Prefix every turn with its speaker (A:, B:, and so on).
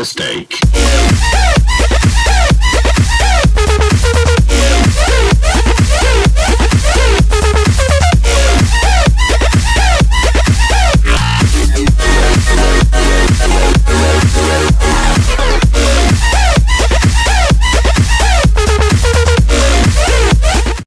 A: mistake.